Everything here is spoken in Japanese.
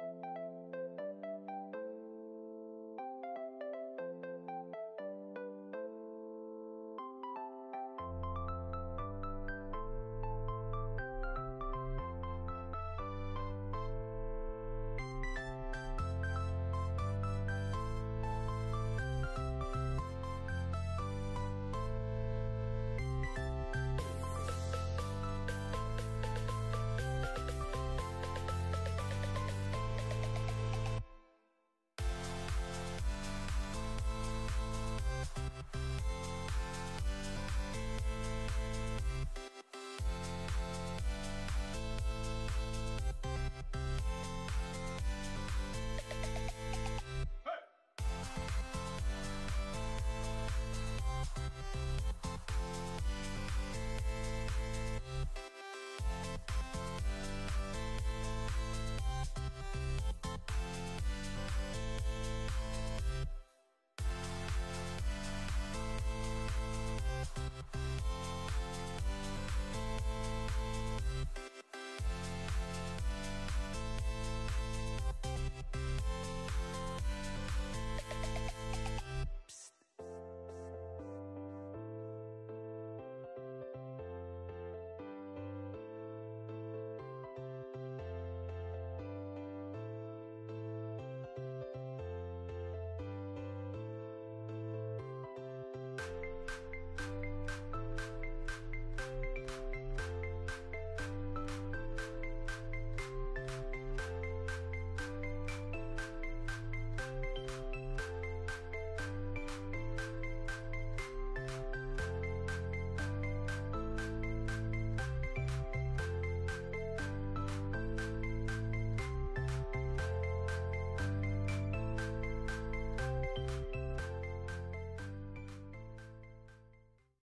う